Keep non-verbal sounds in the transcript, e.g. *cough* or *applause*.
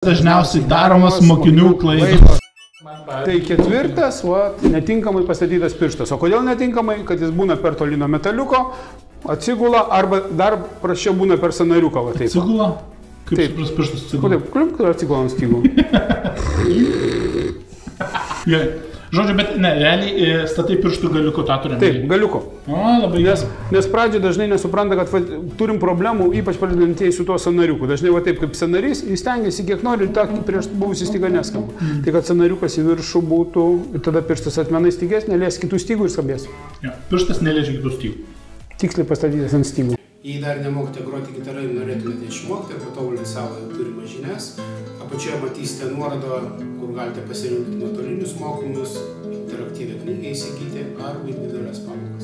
dažniausiai daromas mokinių klaidos. Tai ketvirtas, va, netinkamai pastatytas pirštas. O kodėl netinkamai? Kad jis būna per toli nuo metaliuko, atsigula, arba dar prašiau būna per sanariuką. Va, taip. Sigula? Kaip Taip. supras pirštas O sigula? taip, ir atsigula ant stygų. *laughs* Gerai. Žodžiu, bet ne, realiai e, statai pirštų galiuku tą turim. Taip, galiuko. O, labai Nes, gerai. nes pradžioje dažnai nesupranta, kad va, turim problemų, ypač pradedantieji su tuo sanariuku. Dažnai va taip kaip sanarys, jis tengiasi kiek nori ir tą prieš buvusį stygą neskamba. Mm. Tai kad sanariukas į viršų būtų ir tada pirštas atmenai stygės, nelies kitų stygų ir skambės. Jo, pirštas neliečia kitų stygų. Tiksliai pastatytas ant stygų. Jei dar nemokate groti gitarai norėtumėte išmokti ir patobulinti savo turimas žinias, apačioje matysite nuorodą, kur galite pasirinkti nuotolinius mokymus, interaktyvią knygą įsigyti arba individualias pamokas.